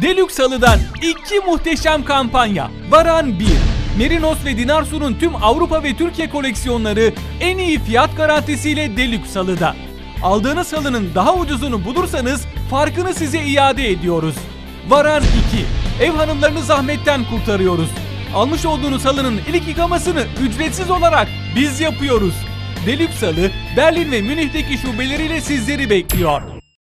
Deluxe Halı'dan iki muhteşem kampanya. Varan 1. Merinos ve Dinarsu'nun tüm Avrupa ve Türkiye koleksiyonları en iyi fiyat garantisiyle Deluxe Halı'da. Aldığınız halının daha ucuzunu bulursanız farkını size iade ediyoruz. Varan 2. Ev hanımlarını zahmetten kurtarıyoruz. Almış olduğunuz halının ilk yıkamasını ücretsiz olarak biz yapıyoruz. Deluxe Halı Berlin ve Münih'teki şubeleriyle sizleri bekliyor.